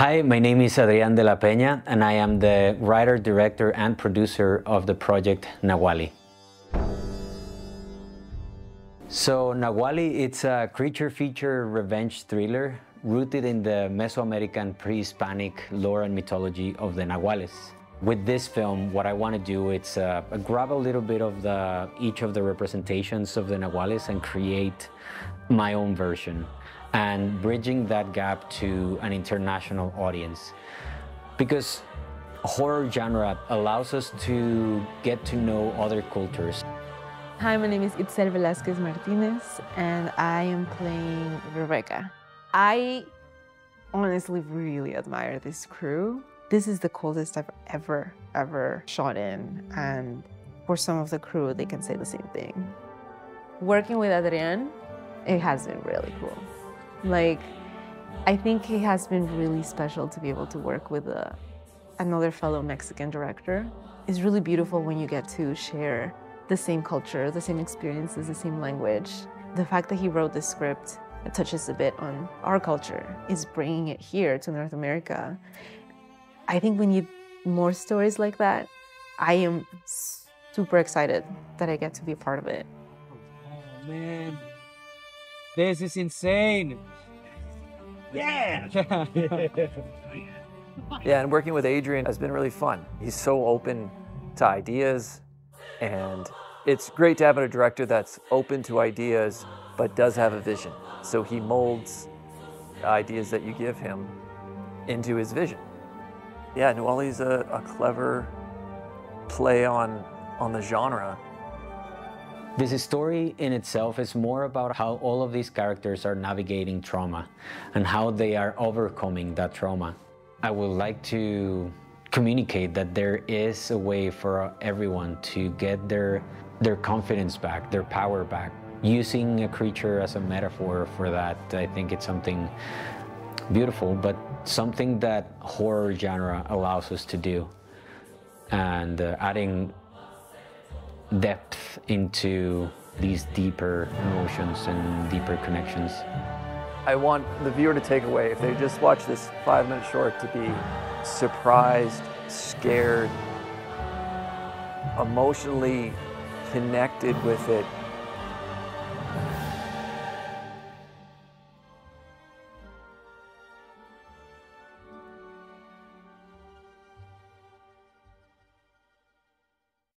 Hi, my name is Adrian de la Peña, and I am the writer, director, and producer of the project Naualli. So Naualli, it's a creature feature revenge thriller rooted in the Mesoamerican pre-Hispanic lore and mythology of the Nahuales. With this film, what I want to do is uh, grab a little bit of the, each of the representations of the Nahuales and create my own version and bridging that gap to an international audience. Because horror genre allows us to get to know other cultures. Hi, my name is Itzel Velasquez Martinez, and I am playing Rebecca. I honestly really admire this crew. This is the coldest I've ever, ever shot in, and for some of the crew, they can say the same thing. Working with Adrian, it has been really cool. Like, I think it has been really special to be able to work with a, another fellow Mexican director. It's really beautiful when you get to share the same culture, the same experiences, the same language. The fact that he wrote this script touches a bit on our culture is bringing it here to North America. I think we need more stories like that. I am super excited that I get to be a part of it. Oh, man. This is insane. Yeah. yeah, and working with Adrian has been really fun. He's so open to ideas, and it's great to have a director that's open to ideas but does have a vision. So he molds ideas that you give him into his vision. Yeah, Naualli's a, a clever play on, on the genre this story in itself is more about how all of these characters are navigating trauma and how they are overcoming that trauma. I would like to communicate that there is a way for everyone to get their, their confidence back, their power back. Using a creature as a metaphor for that, I think it's something beautiful, but something that horror genre allows us to do. And uh, adding depth into these deeper emotions and deeper connections. I want the viewer to take away, if they just watch this five minute short, to be surprised, scared, emotionally connected with it,